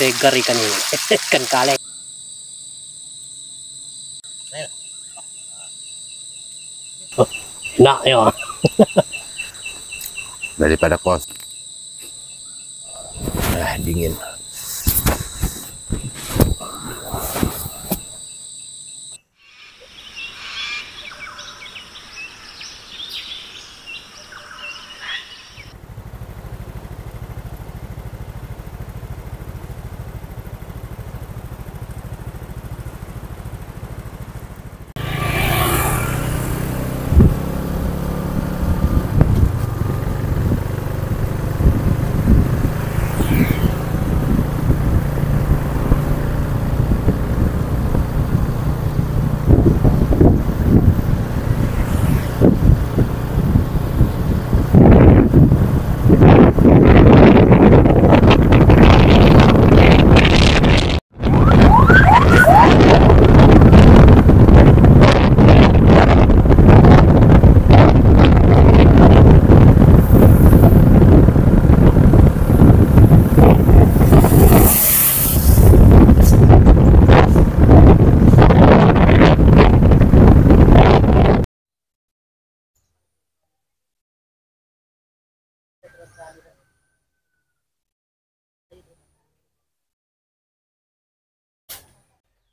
segar ikan ini. Ikan kaleng. Oh, ya. Daripada kos. Ah dingin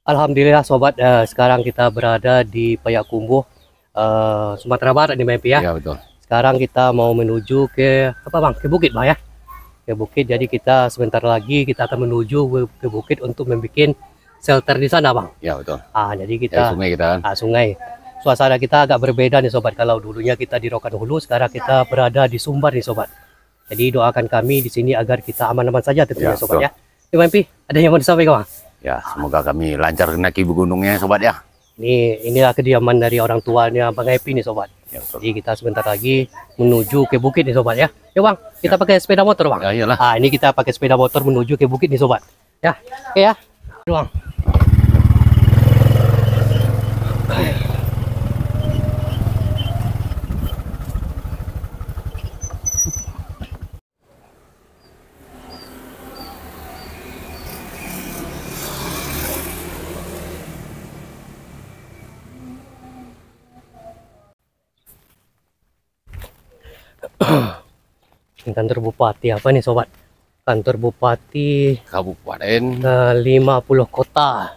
Alhamdulillah sobat eh, sekarang kita berada di Payakumbuh eh, Sumatera Barat nih Bang Epi ya. Ya betul. Sekarang kita mau menuju ke apa bang? Ke bukit bang ya? Ke bukit jadi kita sebentar lagi kita akan menuju ke, bukit untuk membuat shelter di sana bang. Ya betul. Ah jadi kita sungai kita kan? Ah, sungai. Suasana kita agak berbeda nih sobat. Kalau dulunya kita di Rokan Hulu sekarang kita berada di Sumbar nih sobat. Jadi doakan kami di sini agar kita aman-aman saja tentunya Ya, sobat betul. ya. Ini Bang Epi, ada yang mau disampaikan bang ya semoga kami lancar naiki gunungnya sobat ya ini inilah kediaman dari orang tuanya Bang Epi nih sobat ya betul Jadi kita sebentar lagi menuju ke bukit nih sobat ya. Ya bang, kita pakai sepeda motor bang. ya iyalah Ah ini kita pakai sepeda motor menuju ke bukit nih sobat. Ya, oke ya. Bang. Ini kantor bupati apa nih sobat? Kantor bupati kabupaten eh, 50 kota.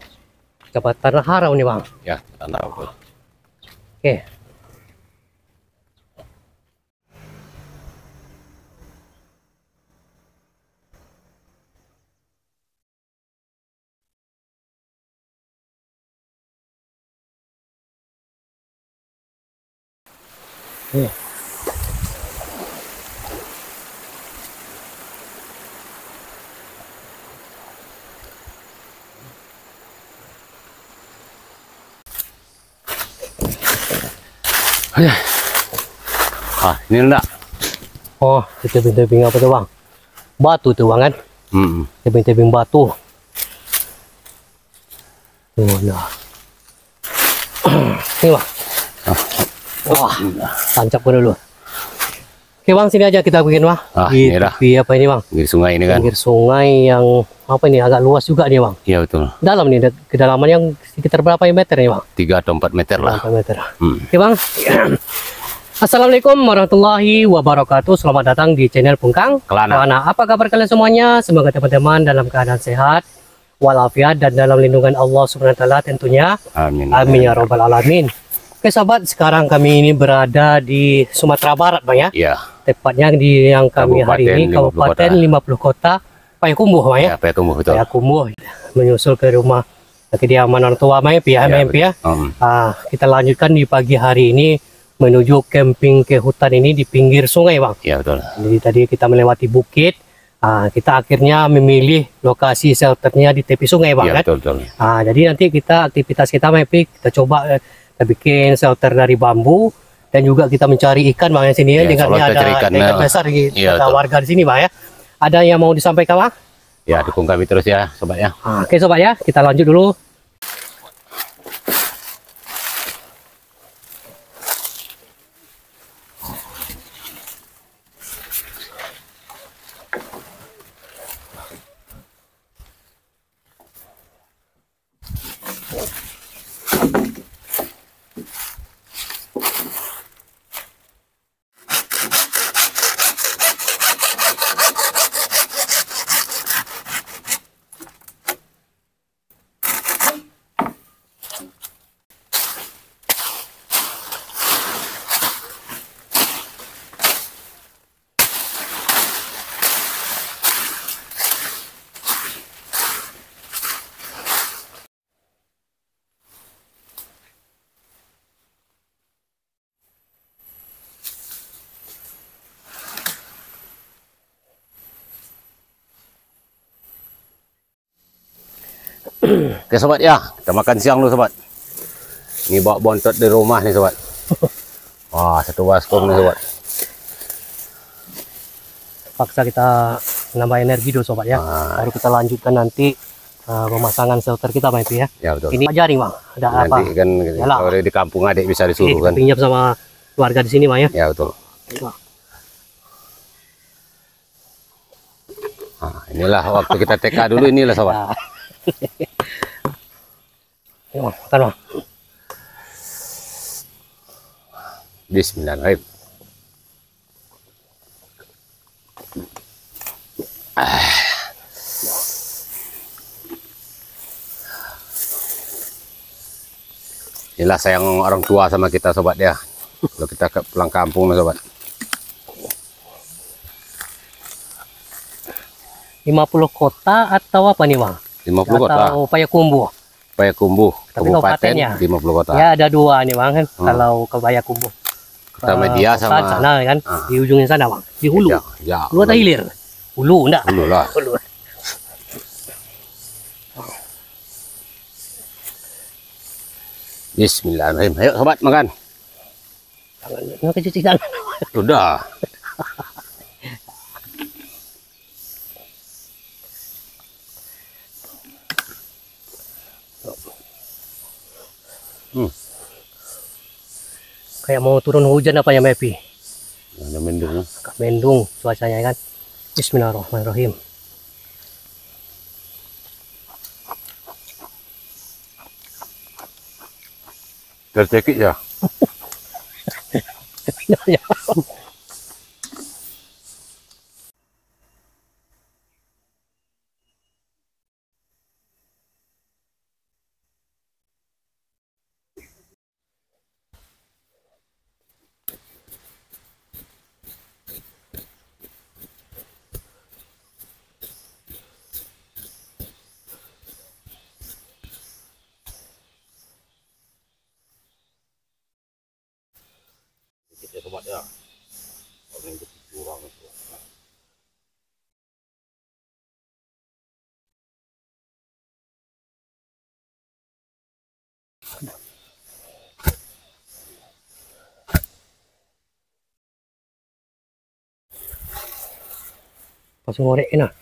Jabatan Harau nih bang. ya tanda betul Oke. Oke. Ah ini enggak Oh, tebing-tebing apa tuh bang? Batu tuh bang kan? hmm. Tebing-tebing batu. Oh, nah. Ini bang. Wah, tancap pun dulu. Oke bang, sini aja kita bikin bang. Ah, Di ini dah. tepi apa ini bang? di sungai ini kan Pinggir sungai yang apa ini agak luas juga nih bang. ya betul Dalam nih, kedalaman yang sekitar berapa meter nih bang? tiga atau empat meter lah Berapa meter? hmm. Oke bang. Assalamualaikum warahmatullahi wabarakatuh. Selamat datang di channel Pungkang. Kelana. Kelana. Apa kabar kalian semuanya? Semoga teman-teman dalam keadaan sehat, walafiat dan dalam lindungan Allah Subhanahu wa taala tentunya. amin Amin ya robbal alamin. Oke sahabat, sekarang kami ini berada di Sumatera Barat, Bang ya. ya Tepatnya di yang kami hari Kabupaten ini 50 Kabupaten 50 Kota Payakumbuh, Bang ya. ya apa tumbuh betul Payakumbuh menyusul ke rumah kediaman orang tua Maya ya, Ya, MMP ya. Hmm. Ah, kita lanjutkan di pagi hari ini menuju camping ke hutan ini di pinggir sungai, Bang. ya betul Jadi tadi kita melewati bukit, ah, kita akhirnya memilih lokasi shelternya di tepi sungai, Bang ya kan? betul betul Ah, jadi nanti kita aktivitas kita Mepi kita coba eh, kita bikin shelter dari bambu dan juga kita mencari ikan Bang yang sini ya, Ya, dengan ada ikan, ikan besar di betul. warga di sini, Bang ya. Ada yang mau disampaikan, Bang? ya dukung kami terus ya sobat ya Ah, Oke, sobat ya, kita lanjut dulu. Oke sobat ya, kita makan siang dulu sobat. Ini bawa bontot di rumah nih sobat. Wah, satu baskom nih sobat. Paksa kita nambah energi dulu sobat ya. Ah. Baru kita lanjutkan nanti uh, pemasangan shelter kita Epi ya. Ya betul. Ini aja nih Bang, ada apa? Nanti kan Yalah. kalau di kampung adik bisa disuruh kan. pinjam sama keluarga di sini Bang ya. Ya betul. Nah, inilah waktu kita TK dulu inilah sobat. Bang, makan Bang. Bismillahirrahmanirrahim. Ah. Inilah sayang orang tua sama kita sobat ya. Kalau kita ke pulang kampung sobat. 50 kota atau apa nih Bang? 50 kota. Atau Payakumbuh? Payakumbuh, Tapi kabupaten kabupatennya. 50 kota. Ya ada dua nih Bang kan. Hmm. Kalau ke Payakumbuh. Kota Eh, Media kota sama sana kan. Ah. Di ujungnya sana Bang. Di hulu. Ya, ya. Hulu atau hilir? Hulu enggak? Hulu lah. Hulu. Bismillahirrahmanirrahim. Ayo sobat makan. Jangan kecuci tangan. Sudah. Kayak mau turun hujan apa ya Mepi? Ada mendung. Agak mendung cuacanya kan. Bismillahirrahmanirrahim. Tercekik ya. Ya. Ya Pasang ngorek nah.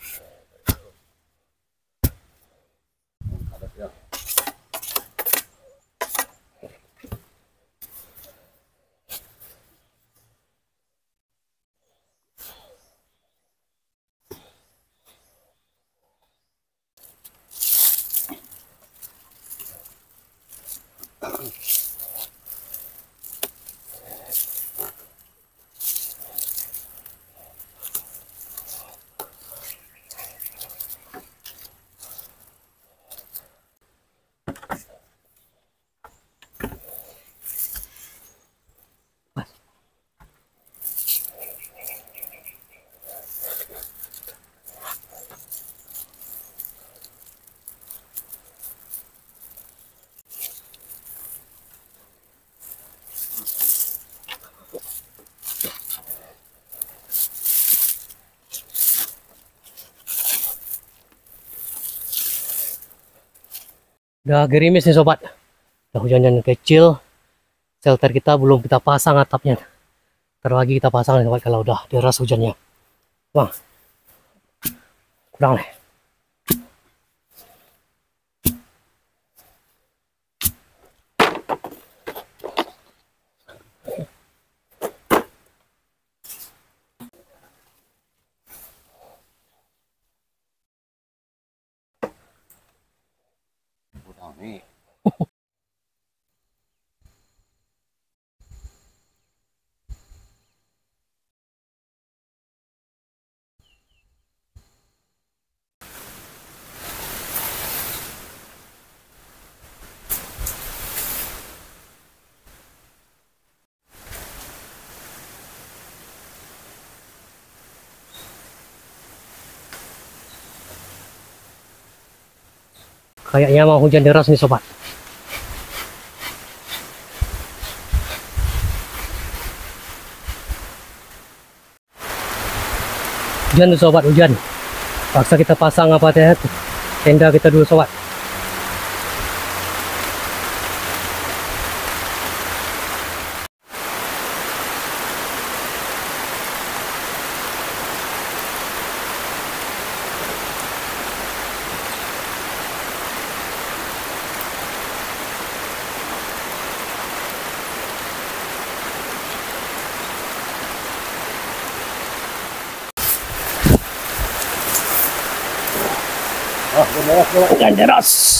Udah gerimis nih sobat. Udah hujan-hujan kecil. Shelter kita belum kita pasang atapnya. Ntar lagi kita pasang sobat kalau udah deras hujannya. Wah. Kurang nih. Kayaknya mau hujan deras nih sobat. Hujan tuh sobat hujan. Paksa kita pasang apa teh tenda kita dulu sobat. generous.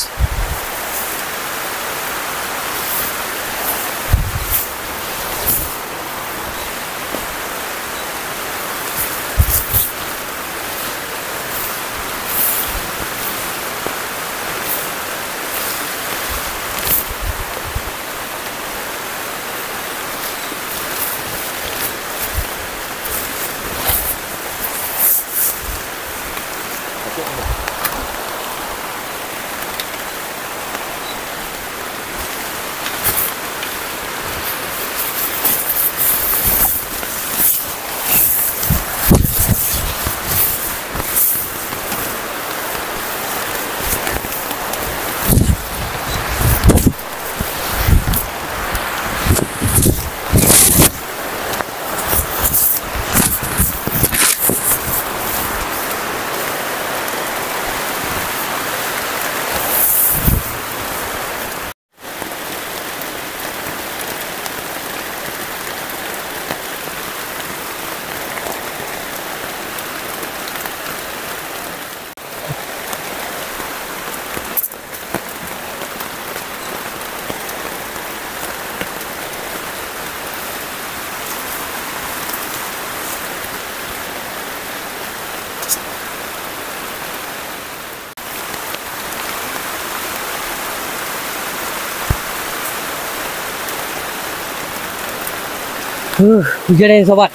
Uh, hujan ini sobat.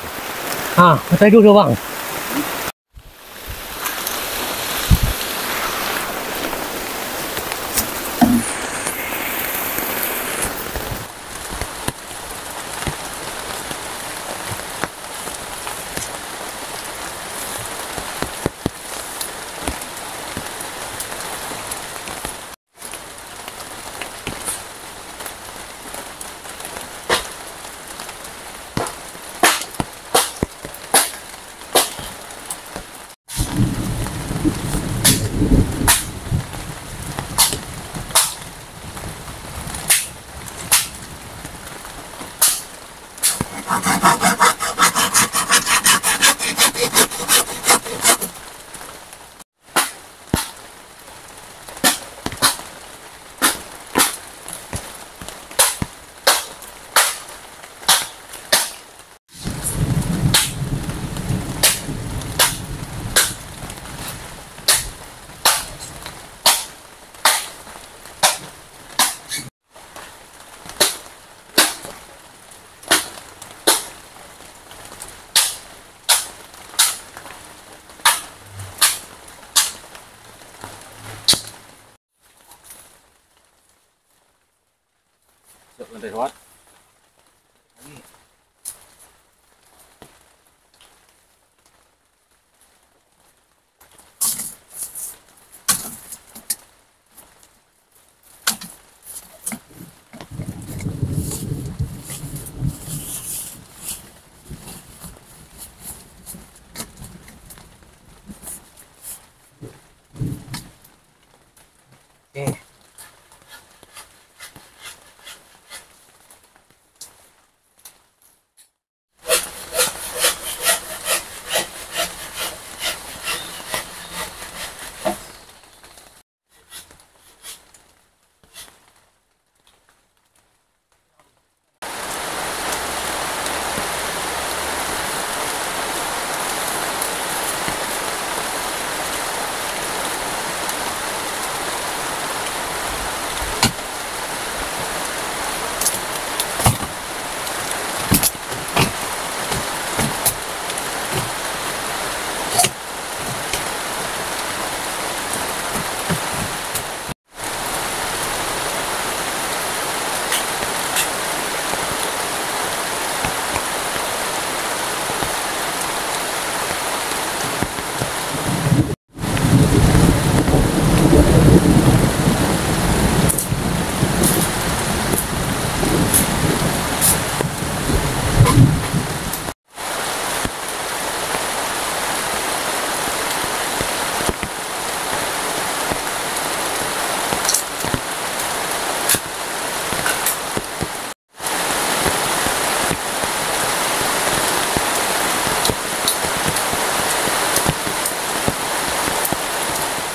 Duduk bang. Siap lantai sobat. Oke.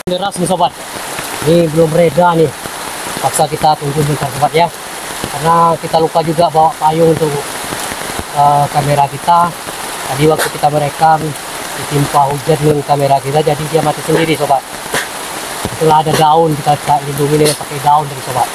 Deras nih sobat. Ini belum reda nih. Paksa kita tunggu bentar sobat ya. Karena kita lupa juga bawa payung untuk eh, kamera kita. Tadi waktu kita merekam ditimpa hujan dengan kamera kita jadi dia mati sendiri sobat. Setelah ada daun kita kita lindungi dengan pakai daun dari sobat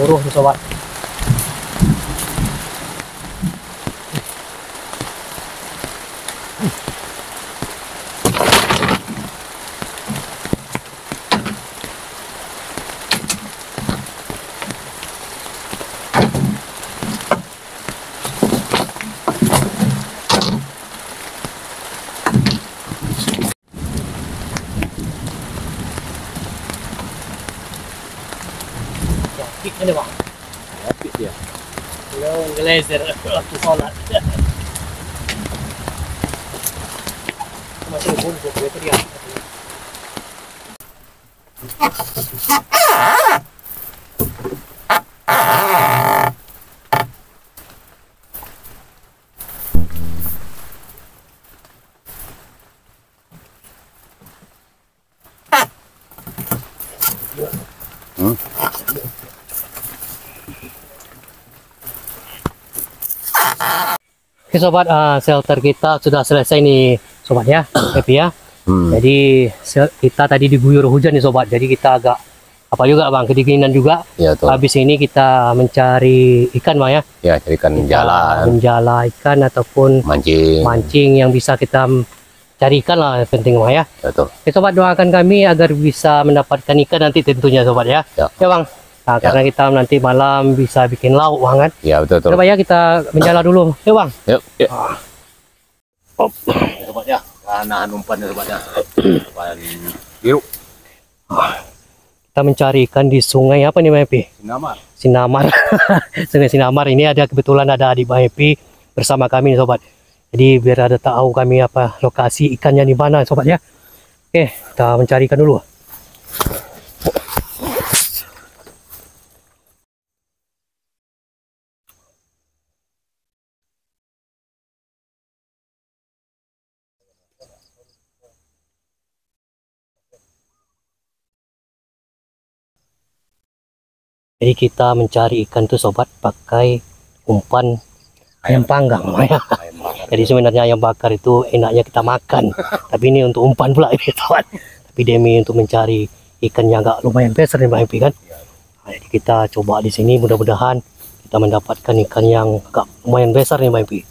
buruh nih sobat ya pik ini bang Apik dia. Belum geleser waktu sholat. Masih bungkuk dia teriak. Hmm? Oke sobat, ah, shelter kita sudah selesai nih sobat ya, happy ya. Hmm. Jadi kita tadi diguyur hujan nih sobat, jadi kita agak apa juga bang, kedinginan juga. Ya tuh. Habis ini kita mencari ikan bang ya, Ya carikan Kita jalan, menjala ikan ataupun mancing. mancing yang bisa kita cari ikan lah yang penting bang ya. Ya tuh. Oke sobat doakan kami agar bisa mendapatkan ikan nanti tentunya sobat ya. Ya. bang. Nah, Ya. karena kita nanti malam bisa bikin lauk bang kan. Ya betul betul. Coba ya kita menjala dulu. Yuk bang. Yuk, yuk. Hop. Sobat ya, nahan umpan ya sobat ya. Umpan biru. Kita mencari ikan di sungai apa nih Bang Epi? Sinamar. Sinamar. sungai Sinamar ini ada kebetulan ada adik Bang Epi bersama kami nih sobat. Jadi biar ada tahu kami apa lokasi ikannya di mana sobat ya. Oke, kita mencari ikan dulu. Jadi kita mencari ikan tuh sobat pakai umpan ayam panggang ya. Ayam bakar. Jadi sebenarnya ayam bakar itu enaknya kita makan, tapi ini untuk umpan pula ini kawan. Tapi demi untuk mencari ikan yang agak lumayan besar nih Bang Epi kan. Nah, jadi kita coba di sini mudah-mudahan kita mendapatkan ikan yang agak lumayan besar nih Bang Epi.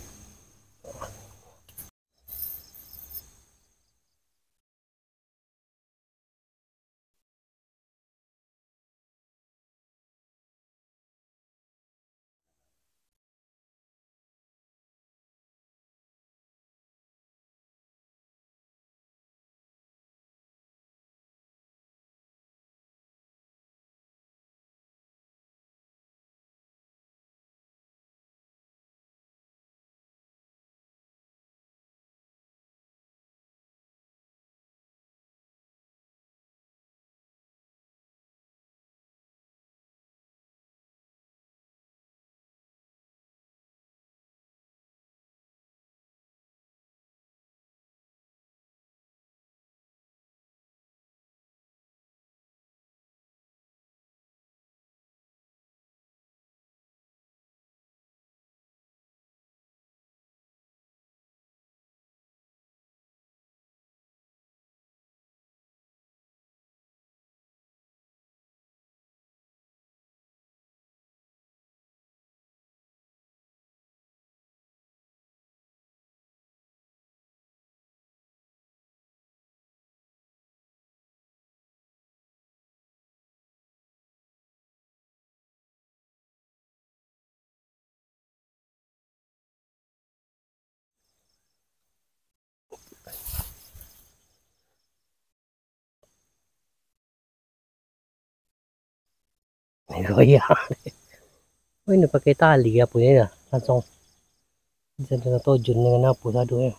Oh, ini pakai tali ya punya ya. Langsung bisa dengan tojun dengan apa satu ya.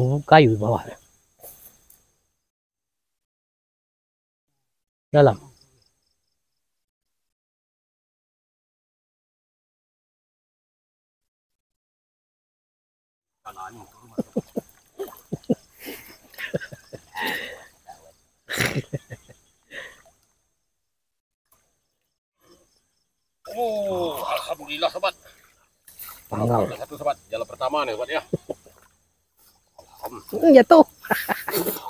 Oh, kayu di bawah. Dalam. Oh, alhamdulillah sobat. Panggal. Ada satu sobat, jalan pertama nih sobat ya. Hmm, jatuh.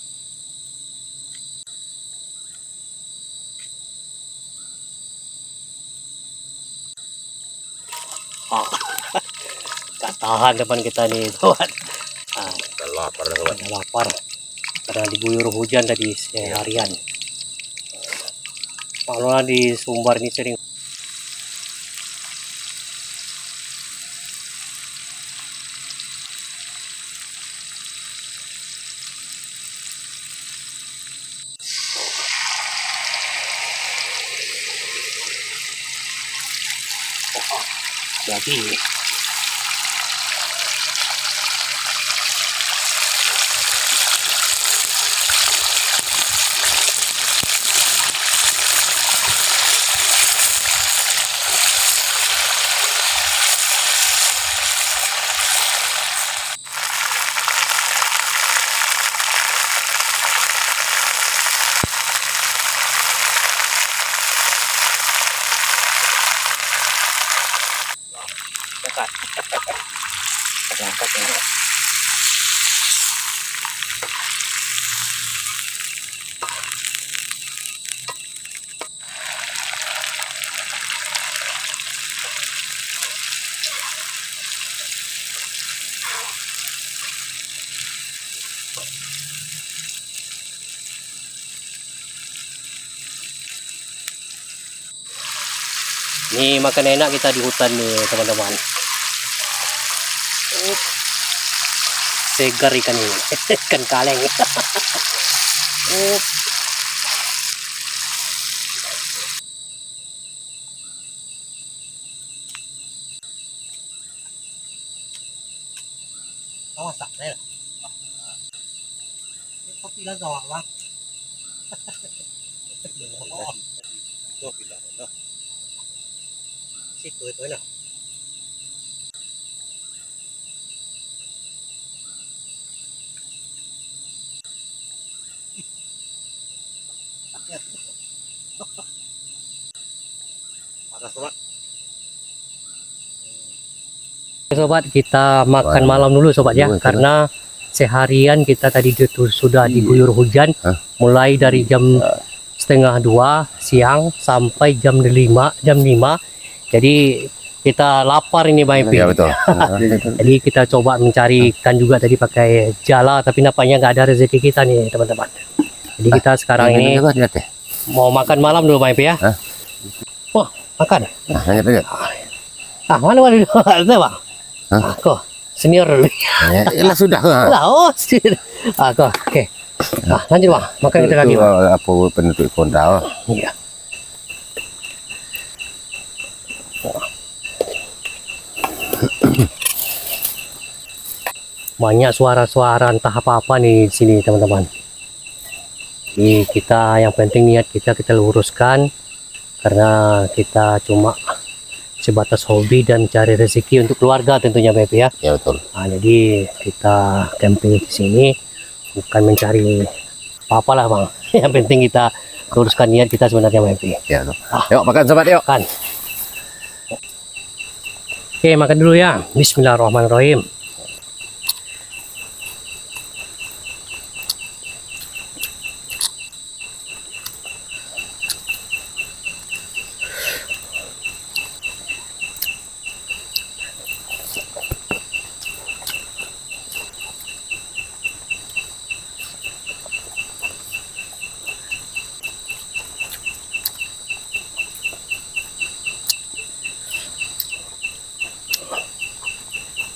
tahan depan kita nih, sobat. Ah, Udah lapar udah lapar. Karena diguyur hujan tadi seharian. Kalau di Sumbar ini sering jadi Ini makan enak kita di hutan nih teman-teman. Uh, Segar ikan ini, ikan kaleng. Uh, Oh, sakit. Kopi lang gawa ba? Situ itu na. Panas sobat. Sobat, kita makan malam dulu sobat ya, karena seharian kita tadi itu sudah Iya. diguyur hujan, Hah? mulai dari jam setengah dua siang sampai jam lima, jam lima. Jadi kita lapar ini Bang Epi. Ya betul. Jadi kita coba mencari ikan juga tadi pakai jala, tapi nampaknya nggak ada rezeki kita nih teman-teman. Jadi kita sekarang ini Coba lihat deh. mau makan malam dulu Bang Epi ya. Hah? Wah, makan. Nah, lihat lihat. Ah, mana mana Bang? Hah? Ah, kok senior dulu. Ya, ya sudah. Lah, oh, senior. Ah, kok. Oke. Ah, lanjut Bang. Makan kita lagi Bang. apa penutup kontra. Iya. Banyak suara-suara entah apa-apa nih di sini teman-teman. Jadi kita yang penting niat kita kita luruskan karena kita cuma sebatas hobi dan cari rezeki untuk keluarga tentunya Beb ya. Ya betul. Nah, jadi kita camping di sini bukan mencari apa-apa lah bang. Yang penting kita luruskan niat kita sebenarnya Epi. Ya betul. Ah. Yuk makan sobat yuk. Makan. Oke makan dulu ya. Bismillahirrahmanirrahim.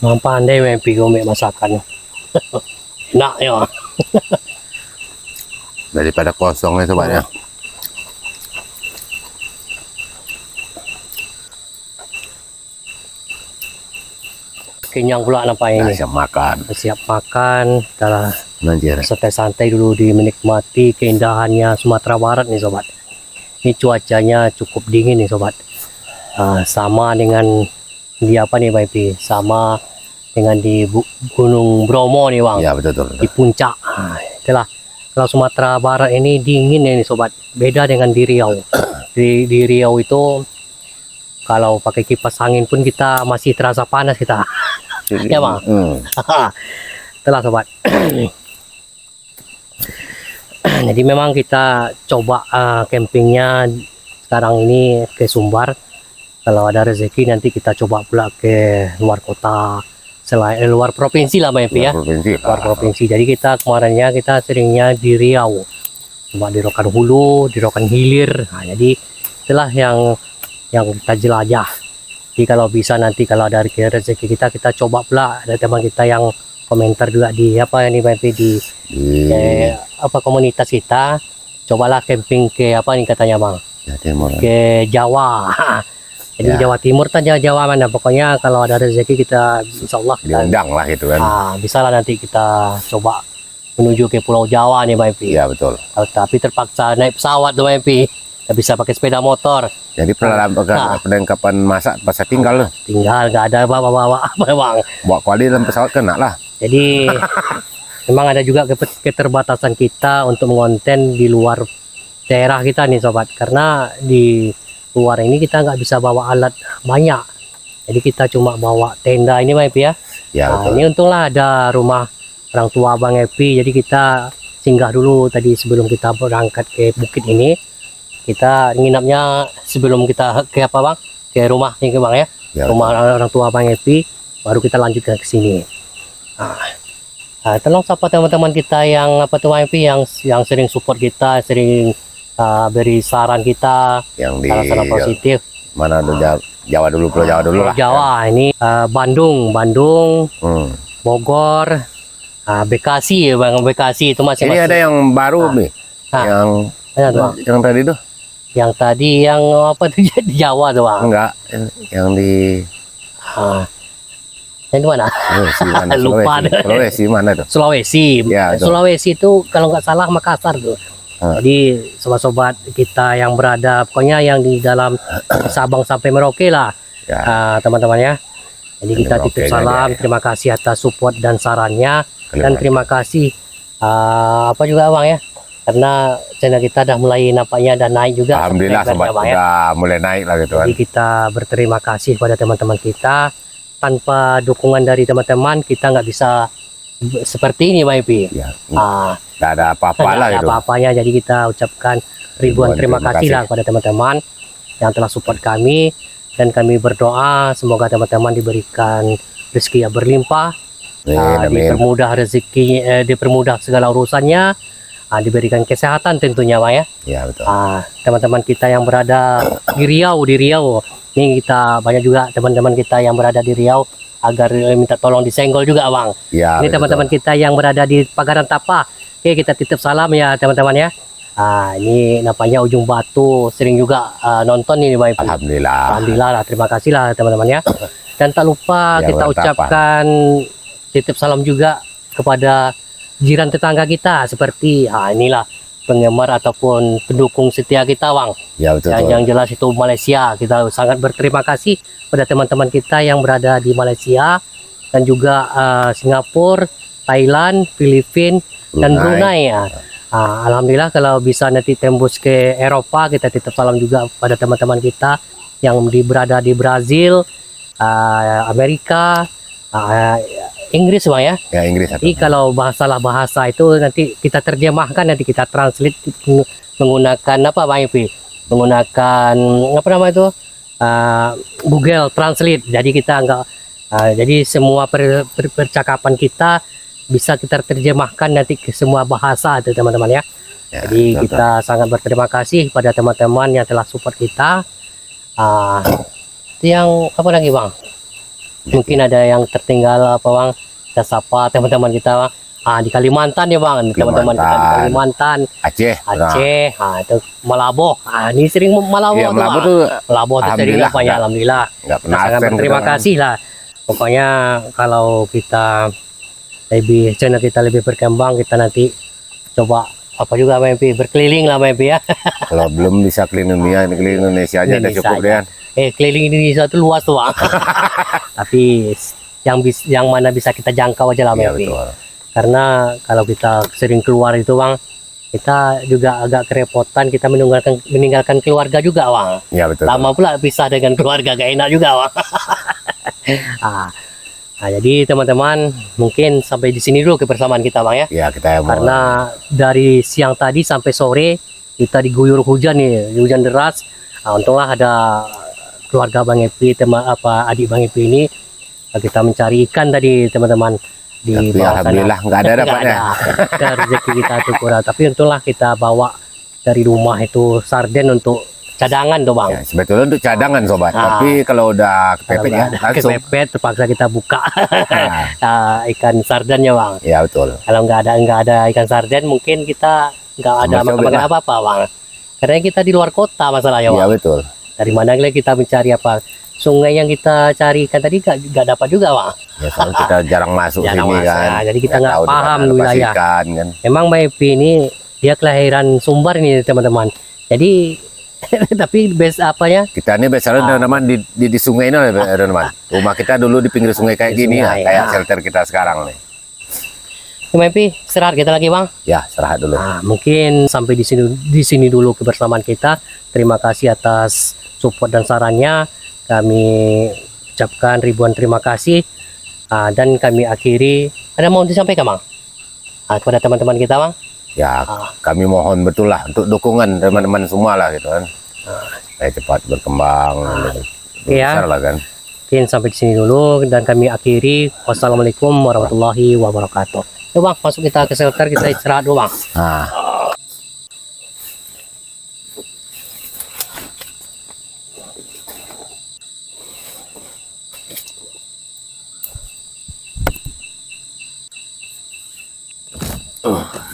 Memang pandai Bang Epi gomek masakan. Enak ya. Daripada kosong ya. Kenyang pula Nah, ini. siap makan. Siap makan. Kita Anjir. santai-santai dulu di menikmati keindahannya Sumatera Barat nih sobat. Ini cuacanya cukup dingin nih sobat. Ah, sama dengan di apa nih Epi? Sama dengan di Bu- Gunung Bromo nih Bang. Ya betul betul. di puncak. Nah, itulah kalau Sumatera Barat ini dingin ya ini sobat. Beda dengan di Riau. Di, di Riau itu kalau pakai kipas angin pun kita masih terasa panas kita. Ya, Bang. Hmm. Itulah sobat. Jadi memang kita coba eh, campingnya sekarang ini ke Sumbar. Kalau ada rezeki nanti kita coba pula ke luar kota, selain eh, luar provinsi lah Mbak Epi ya. Provinsi. luar provinsi. Jadi kita kemarinnya kita seringnya di Riau, cuma di Rokan Hulu, di Rokan Hilir. Nah, jadi itulah yang yang kita jelajah. Jadi kalau bisa nanti kalau ada rezeki kita kita coba pula ada teman kita yang komentar juga di apa ini Epi, di Di eh, apa komunitas kita cobalah camping ke apa nih katanya Bang Ya, ke Jawa. Jadi Ya. Jawa Timur kan Jawa, Jawa mana pokoknya kalau ada rezeki kita insya Allah kita Diundang lah gitu kan. Ah, bisa lah nanti kita coba menuju ke Pulau Jawa nih, Bang Epi. Iya betul. Tapi terpaksa naik pesawat tuh, Bang Epi. Nggak bisa pakai sepeda motor. Jadi perlengkapan Nah. perlengkapan masak pas tinggal loh. Tinggal nggak ada bawa-bawa apa, Bang. Bawa kuali dalam pesawat kena lah. Jadi memang ada juga ke- keterbatasan kita untuk mengonten di luar daerah kita nih, sobat. Karena di luar ini kita nggak bisa bawa alat banyak. Jadi kita cuma bawa tenda ini, Bang Epi ya. Ya Nah, betul. ini untunglah ada rumah orang tua Bang Epi. Jadi kita singgah dulu tadi sebelum kita berangkat ke bukit ini. Kita nginapnya sebelum kita ke apa Bang? Ke rumah ini Bang ya. Ya, rumah orang tua Bang Epi. Baru kita lanjutkan ke sini. Nah, nah, tolong sapa teman-teman kita yang apa tuh Bang Epi yang yang sering support kita, sering uh, beri saran kita, yang di saran-saran positif. Mana dulu Jawa, Jawa dulu, Pulau Jawa dulu Pulau lah. Jawa ini eh, Bandung, Bandung, Hmm. Bogor, ah, Bekasi ya bang Bekasi itu masih Ini ada yang baru nih, Ah. yang Bang. yang tadi tuh yang tadi yang apa tuh di Jawa tuh bang. enggak, yang di Ah. Yang di mana? Sulawesi mana? Lupa Sulawesi. Sulawesi mana tuh? Sulawesi. Ya. Sulawesi itu kalau nggak salah Makassar tuh. Ah. Jadi sobat-sobat kita yang berada pokoknya yang di dalam Sabang sampai Merauke lah Ya, ah, teman-teman ya. Jadi Yang di kita titip salam, ya. terima kasih atas support dan sarannya dan kelima. terima kasih ah, apa juga bang ya karena channel kita dah mulai nampaknya dan naik juga Alhamdulillah sobat Bang, ya. mulai naik lah gitu kan. Jadi kita berterima kasih pada teman-teman kita. Tanpa dukungan dari teman-teman kita nggak bisa seperti ini, Bang Epi. Ya, Ah, nggak ada apa-apa lah ada gitu. apa-apanya. Jadi kita ucapkan ribuan, Ribuan terima, terima kasih kasih. lah kepada teman-teman yang telah support kami dan kami berdoa semoga teman-teman diberikan rezeki yang berlimpah, Amin, ah, amin. dipermudah rezeki, eh, dipermudah segala urusannya, ah, diberikan kesehatan tentunya, Bang ya. Ya betul. Ah, teman-teman kita yang berada di Riau di Riau ini kita banyak juga teman-teman kita yang berada di Riau agar minta tolong disenggol juga bang Ya, ini teman-teman kita yang berada di Pagaran Tapa oke kita titip salam ya teman-teman ya ah ini nampaknya ujung batu sering juga ah, nonton ini Ipi. Alhamdulillah. Alhamdulillah lah terima kasih lah teman-teman ya dan tak lupa Ya, kita bertapa. ucapkan titip salam juga kepada jiran tetangga kita seperti ah inilah penggemar ataupun pendukung setia kita bang Ya betul. yang, betul. yang jelas itu Malaysia kita sangat berterima kasih pada teman-teman kita yang berada di Malaysia dan juga eh, Singapura Thailand Filipina dan Brunei ya Ah, Alhamdulillah kalau bisa nanti tembus ke Eropa kita titip salam juga pada teman-teman kita yang di berada di Brazil ah, Amerika ah, Inggris bang ya Ya Inggris satu. jadi kalau bahasalah bahasa itu nanti kita terjemahkan nanti kita translate menggunakan apa Bang Ipi? Menggunakan apa nama itu? Uh, Google Translate. Jadi kita enggak uh, jadi semua per- per- percakapan kita bisa kita terjemahkan nanti ke semua bahasa itu teman-teman ya. Ya, Jadi betul, kita sangat berterima kasih pada teman-teman yang telah support kita. Ah, itu yang apa lagi bang? Mungkin ada yang tertinggal apa bang? Kita sapa teman-teman kita bang. Ah di Kalimantan ya bang, teman-teman kita di Kalimantan. Kalimantan, Aceh. Nah, Aceh, ah itu Malabo. Ah ini sering Malabo tuh, Melabu Bang. tuh Malabo tuh sering Alhamdulillah, apa ya? enggak. Alhamdulillah. nggak Kita pernah sangat berterima kita kan. kasih lah. Pokoknya kalau kita lebih channel kita lebih berkembang kita nanti coba apa juga MP berkeliling lah MP ya. Kalau belum bisa keliling dunia, ini keliling Indonesia aja udah cukup deh. eh keliling Indonesia itu luas tuh. Tapi yang bis, yang mana bisa kita jangkau aja lah Iya MP. betul. Karena kalau kita sering keluar itu Bang, kita juga agak kerepotan kita meninggalkan meninggalkan keluarga juga Bang. Iya betul. Lama pula pisah dengan keluarga gak enak juga Bang. ah. Nah, jadi teman-teman mungkin sampai di sini dulu kebersamaan kita Bang ya. Ya kita mau Karena dari siang tadi sampai sore kita diguyur hujan nih, hujan deras. Nah, untunglah ada keluarga Bang Epi, teman apa adik Bang Epi ini Nah, kita mencari ikan tadi teman-teman di tapi bawah alhamdulillah nggak ada dapatnya. ada. rezeki kita tuh kurang. Tapi untunglah kita bawa dari rumah itu sarden untuk cadangan tuh bang. Ya, sebetulnya untuk cadangan sobat, Ah. tapi kalau udah Kalau kepepet ya langsung. kepepet terpaksa kita buka Nah, ah, ikan sardennya bang. ya betul. Kalau nggak ada nggak ada ikan sarden mungkin kita nggak ada makan-makan lah. apa-apa bang. Karena kita di luar kota masalahnya Ya bang. betul. Dari mana kita mencari apa? Sungai yang kita cari ikan tadi nggak dapat juga bang. Ya soalnya kita jarang masuk Jarang sini masuk, kan. ya, jadi kita Nggak paham wilayah. Ikan, kan. Memang Mbak Epi ini dia kelahiran Sumbar nih teman-teman. Jadi tapi best apanya? Kita ini biasanya Ah. teman-teman di, di, di sungai ini teman. Rumah kita dulu di pinggir sungai kayak Di gini sungai, ya, kayak ya. shelter kita sekarang nih. Mbak Epi istirahat kita lagi bang. Ya, istirahat dulu. Nah, mungkin sampai di sini di sini dulu kebersamaan kita. Terima kasih atas support dan sarannya. Kami ucapkan ribuan terima kasih Ah, dan kami akhiri. Ada mau disampaikan bang? Ah, kepada teman-teman kita bang? ya ah. kami mohon betul lah untuk dukungan ya. teman-teman semua lah gitu kan ah. cepat berkembang ah. ya. besar lah kan mungkin sampai di sini dulu dan kami akhiri wassalamualaikum warahmatullahi wabarakatuh ya bang masuk kita ke shelter kita istirahat dulu bang ah. Oh.